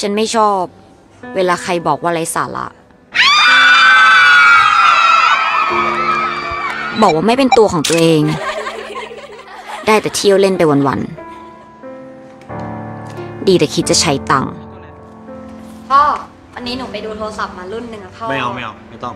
ฉันไม่ชอบ เวลาใครบอกว่าไร้สาระ บอกว่าไม่เป็นตัวของตัวเอง ได้แต่เที่ยวเล่นไปวันๆ ดีแต่คิดจะใช้ตังค์ พ่อ วันนี้หนูไปดูโทรศัพท์มารุ่นหนึ่งอะพ่อ ไม่เอาไม่เอาไม่ต้อง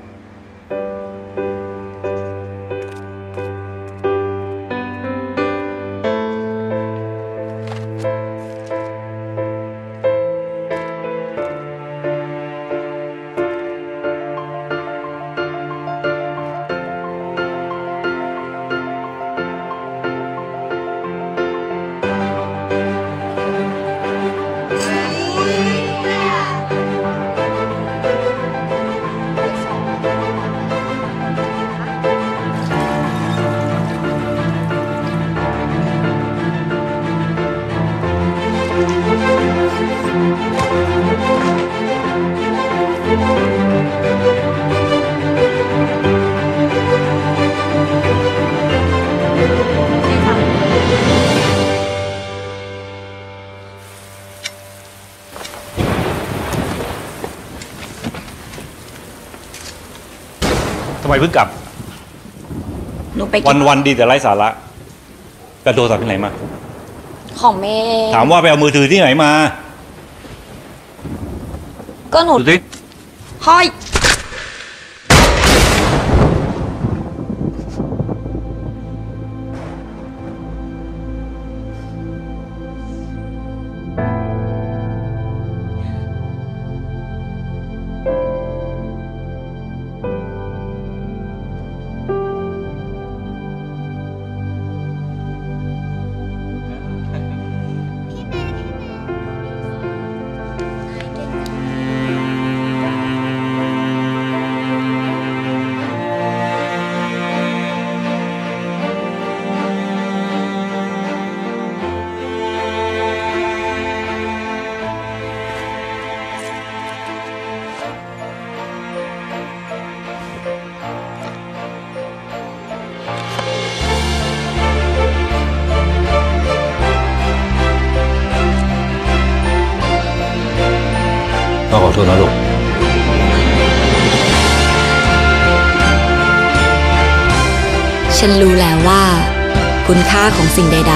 ไมเพิ่งกลับ หนูไปวัเก็นบวันดีแต่ไร้สาระกระโดดสับที่ไหนมา ของเมย์ถามว่าไปเอามือถือที่ไหนมาก็หนูดูสิพ่อย ษนะลูกฉันรู้แล้วว่า คุณค่าของสิ่งใด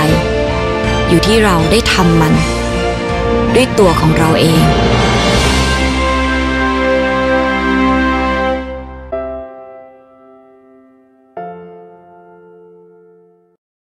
ๆ อยู่ที่เราได้ทำมัน ด้วยตัวของเราเอง